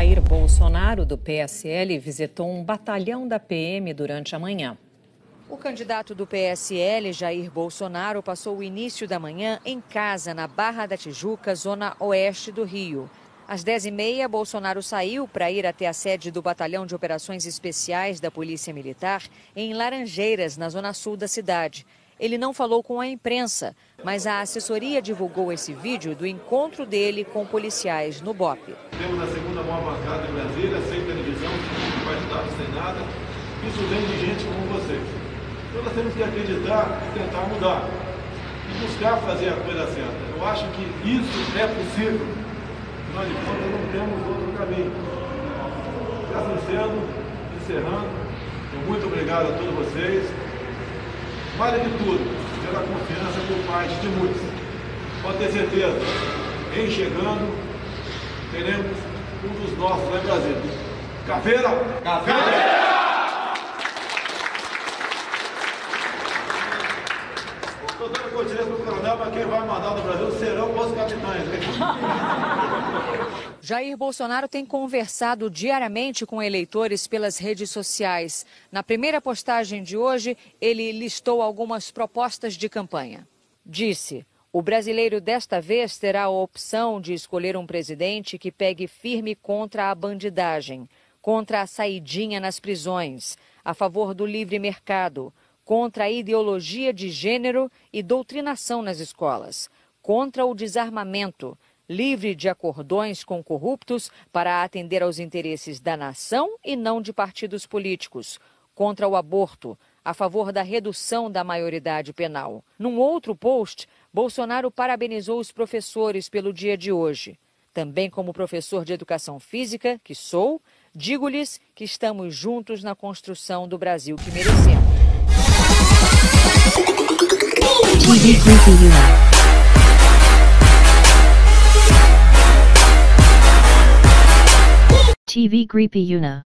Bolsonaro, do PSL, visitou um batalhão da PM durante a manhã. O candidato do PSL, Jair Bolsonaro, passou o início da manhã em casa, na Barra da Tijuca, zona oeste do Rio. Às 10h30, Bolsonaro saiu para ir até a sede do Batalhão de Operações Especiais da Polícia Militar, em Laranjeiras, na zona sul da cidade. Ele não falou com a imprensa, mas a assessoria divulgou esse vídeo do encontro dele com policiais no BOP. Temos a segunda maior bancada em Brasília, sem televisão, sem candidato, sem nada. Isso vem de gente como vocês. Então nós temos que acreditar e tentar mudar. E buscar fazer a coisa certa. Eu acho que isso é possível. Afinal de não temos outro caminho. Assim encerrando, muito obrigado a todos vocês. Vale de tudo, pela confiança por parte de muitos. Pode ter certeza, em chegando, teremos um dos nossos lá em Brasília. Caveira! Caveira! Estou dando continuidade para o coronel, mas quem vai mandar no Brasil serão os capitães. Jair Bolsonaro tem conversado diariamente com eleitores pelas redes sociais. Na primeira postagem de hoje, ele listou algumas propostas de campanha. Disse: o brasileiro desta vez terá a opção de escolher um presidente que pegue firme contra a bandidagem, contra a saidinha nas prisões, a favor do livre mercado, contra a ideologia de gênero e doutrinação nas escolas, contra o desarmamento, livre de acordões com corruptos para atender aos interesses da nação e não de partidos políticos, contra o aborto, a favor da redução da maioridade penal. Num outro post, Bolsonaro parabenizou os professores pelo dia de hoje. Também como professor de educação física, que sou, digo-lhes que estamos juntos na construção do Brasil que merecemos. TV Gripi Una.